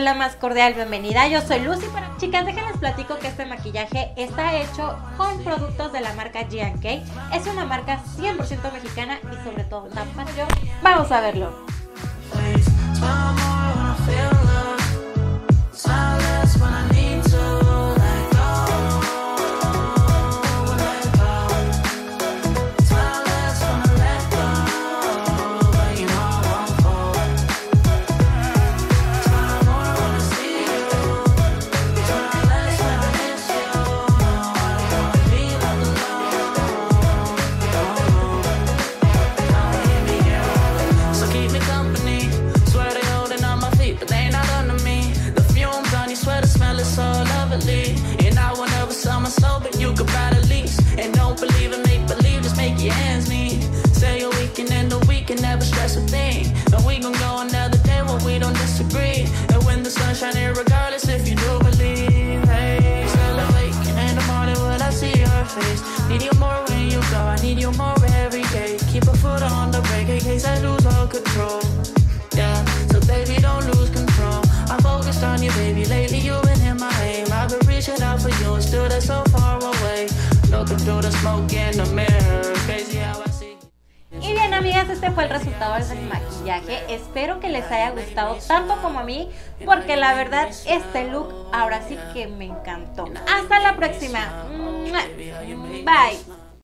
la más cordial bienvenida, yo soy Lucy para... Chicas, déjenles platico que este maquillaje está hecho con productos de la marca G&K, es una marca 100% mexicana y sobre todo tan yo. Vamos a verlo. And I will never sell my soul, but you could buy the lease. And don't believe in make believe, just make your hands meet. Say a weekend and the weekend, never stress a thing. And we gon' go another day when we don't disagree. And when the sun shining, regardless if you do believe. Hey, celebrate in the morning when I see your face. Need you more when you go, I need you more every day. Keep a foot on the brake in case I lose Y bien amigas, este fue el resultado del maquillaje. Espero que les haya gustado tanto como a mí, porque la verdad este look ahora sí que me encantó. Hasta la próxima. Bye.